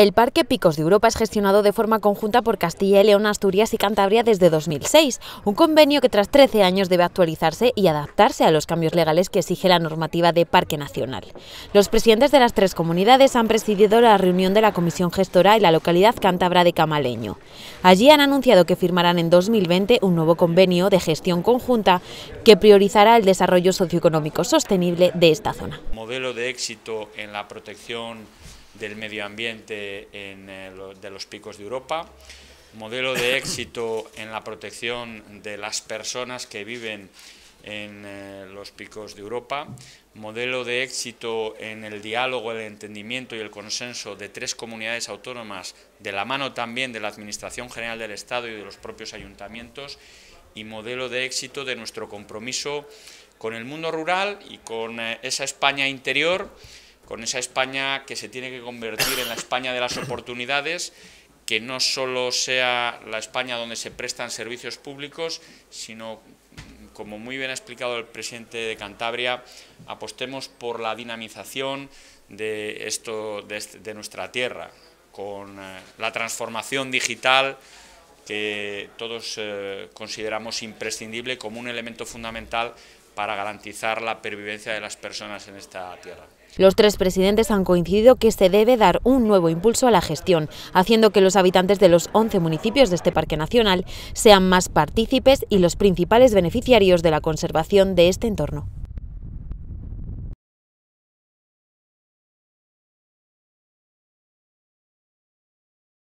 El Parque Picos de Europa es gestionado de forma conjunta por Castilla y León, Asturias y Cantabria desde 2006, un convenio que tras 13 años debe actualizarse y adaptarse a los cambios legales que exige la normativa de Parque Nacional. Los presidentes de las tres comunidades han presidido la reunión de la Comisión Gestora en la localidad cántabra de Camaleño. Allí han anunciado que firmarán en 2020 un nuevo convenio de gestión conjunta que priorizará el desarrollo socioeconómico sostenible de esta zona. Modelo de éxito en la protección del medio ambiente en, eh, de los picos de Europa, modelo de éxito en la protección de las personas que viven en eh, los picos de Europa, modelo de éxito en el diálogo, el entendimiento y el consenso de tres comunidades autónomas, de la mano también de la Administración General del Estado y de los propios ayuntamientos, y modelo de éxito de nuestro compromiso con el mundo rural y con eh, esa España interior con esa España que se tiene que convertir en la España de las oportunidades, que no solo sea la España donde se prestan servicios públicos, sino, como muy bien ha explicado el presidente de Cantabria, apostemos por la dinamización de, esto, de, este, nuestra tierra, con eh, la transformación digital que todos eh, consideramos imprescindible como un elemento fundamental para garantizar la pervivencia de las personas en esta tierra. Los tres presidentes han coincidido que se debe dar un nuevo impulso a la gestión, haciendo que los habitantes de los 11 municipios de este parque nacional sean más partícipes y los principales beneficiarios de la conservación de este entorno.